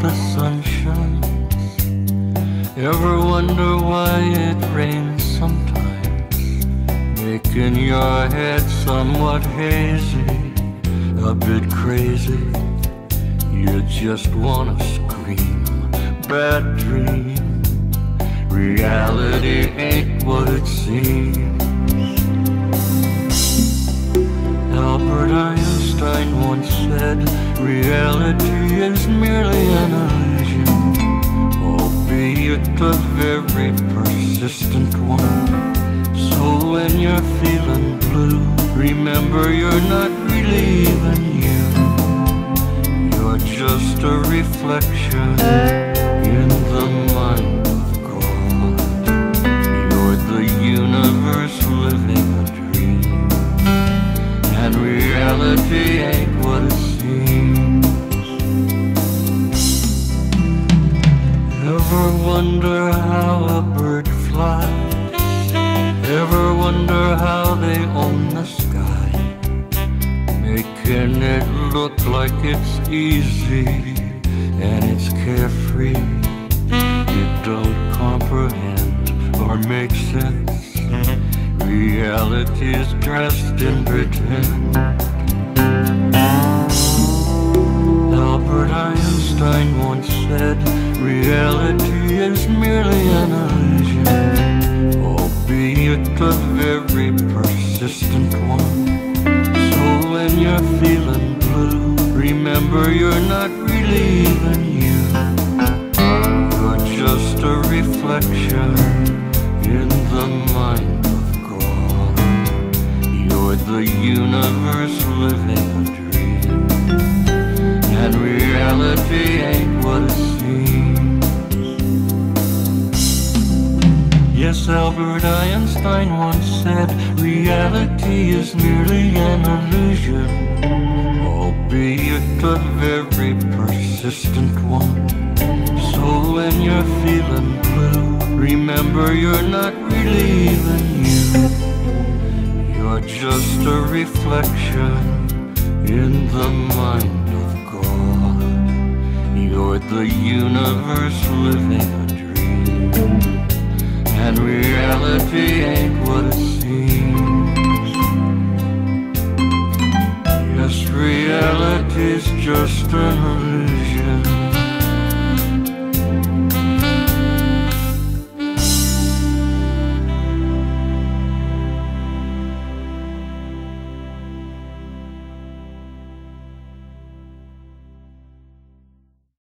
the sun shines. Ever wonder why it rains sometimes? Making your head somewhat hazy, a bit crazy. You just wanna scream, bad dream. Reality ain't what it seems. Albert Einstein once said, reality is merely an illusion, albeit a very persistent one. So when you're feeling blue, remember you're not really even you. You're just a reflection in the mind of God. You're the universe living a dream. And reality ain't what it seems. Ever wonder how a bird flies? Ever wonder how they own the sky? Making it look like it's easy and it's carefree. You don't comprehend or make sense. Reality is dressed in pretend. Albert Einstein once said, reality is merely an illusion, albeit a very persistent one. So when you're feeling blue, remember you're not really even you. You're just a reflection in the mind of God. You're the universe living reality ain't what it seems. Yes, Albert Einstein once said, reality is merely an illusion, albeit a very persistent one. So when you're feeling blue, remember you're not really even you. You're just a reflection in the mind. You're the universe living a dream. And reality ain't what it seems. Yes, reality's just an illusion.